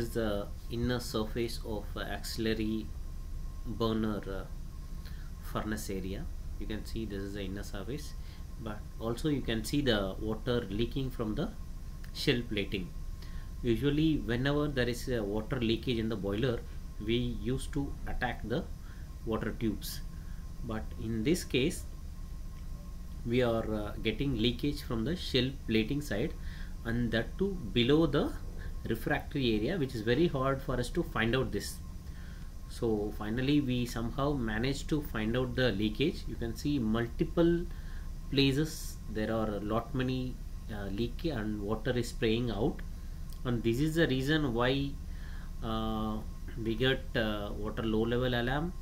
is the inner surface of uh, auxiliary burner uh, furnace area. You can see this is the inner surface but also you can see the water leaking from the shell plating. Usually whenever there is a water leakage in the boiler we used to attack the water tubes. But in this case we are uh, getting leakage from the shell plating side and that too below the refractory area which is very hard for us to find out this. So finally we somehow managed to find out the leakage. You can see multiple places there are a lot many uh, leak and water is spraying out. And this is the reason why uh, we get uh, water low level alarm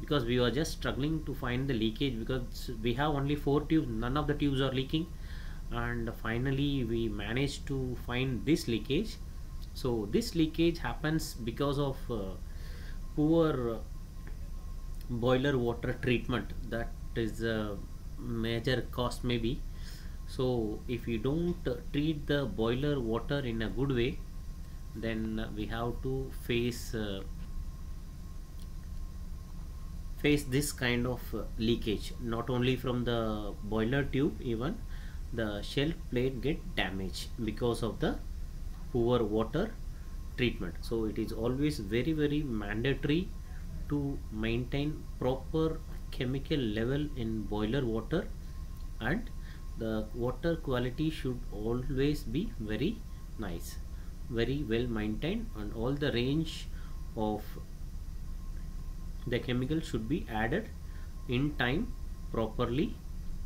because we were just struggling to find the leakage because we have only four tubes none of the tubes are leaking. And finally we managed to find this leakage so this leakage happens because of uh, poor boiler water treatment that is a major cost maybe so if you don't treat the boiler water in a good way then we have to face uh, face this kind of uh, leakage. Not only from the boiler tube even the shell plate get damaged because of the poor water treatment. So it is always very very mandatory to maintain proper chemical level in boiler water and the water quality should always be very nice very well maintained and all the range of the chemical should be added in time properly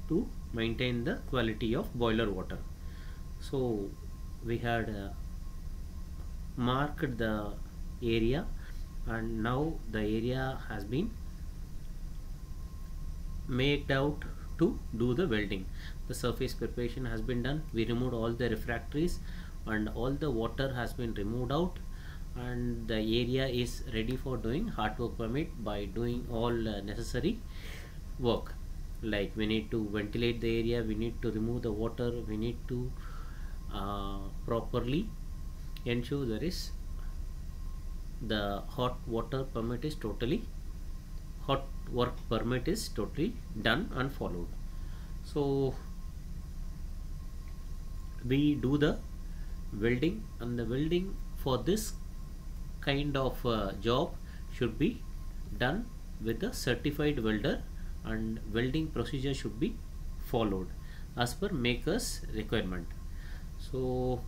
to maintain the quality of boiler water. So we had uh, marked the area and now the area has been made out to do the welding. The surface preparation has been done. We removed all the refractories and all the water has been removed out and the area is ready for doing hot work permit by doing all uh, necessary work. Like we need to ventilate the area we need to remove the water we need to uh, properly ensure there is the hot water permit is totally hot work permit is totally done and followed. So we do the welding and the welding for this kind of uh, job should be done with a certified welder and welding procedure should be followed as per maker's requirement. So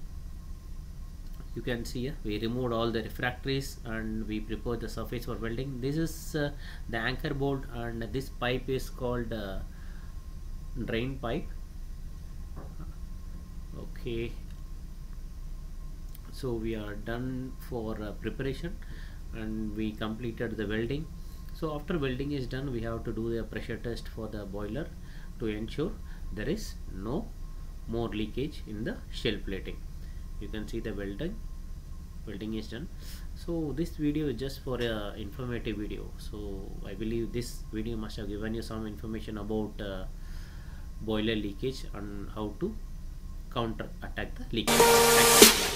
you can see here. We removed all the refractories and we prepared the surface for welding. This is uh, the anchor bolt and this pipe is called uh, drain pipe. Okay. So we are done for uh, preparation and we completed the welding. So after welding is done we have to do a pressure test for the boiler to ensure there is no more leakage in the shell plating you can see the welding. Welding is done. So this video is just for a informative video. So I believe this video must have given you some information about uh, boiler leakage and how to counter attack the leakage